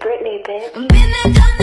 Britney, bitch.